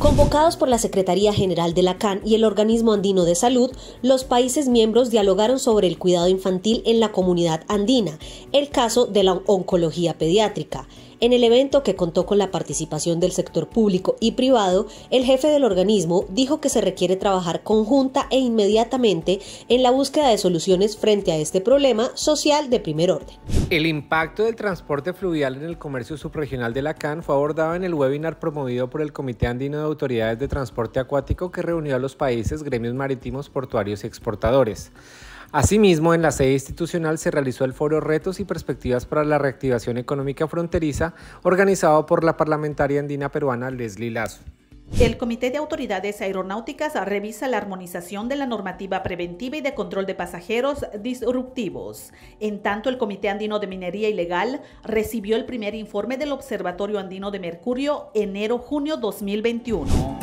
Convocados por la Secretaría General de la CAN y el Organismo Andino de Salud, los países miembros dialogaron sobre el cuidado infantil en la comunidad andina, el caso de la oncología pediátrica. En el evento que contó con la participación del sector público y privado, el jefe del organismo dijo que se requiere trabajar conjunta e inmediatamente en la búsqueda de soluciones frente a este problema social de primer orden. El impacto del transporte fluvial en el comercio subregional de la CAN fue abordado en el webinar promovido por el Comité Andino de Autoridades de Transporte Acuático que reunió a los países, gremios marítimos, portuarios y exportadores. Asimismo, en la sede institucional se realizó el foro Retos y Perspectivas para la Reactivación Económica Fronteriza, organizado por la parlamentaria andina peruana Leslie Lazo. El Comité de Autoridades Aeronáuticas revisa la armonización de la normativa preventiva y de control de pasajeros disruptivos. En tanto, el Comité Andino de Minería Ilegal recibió el primer informe del Observatorio Andino de Mercurio enero-junio 2021.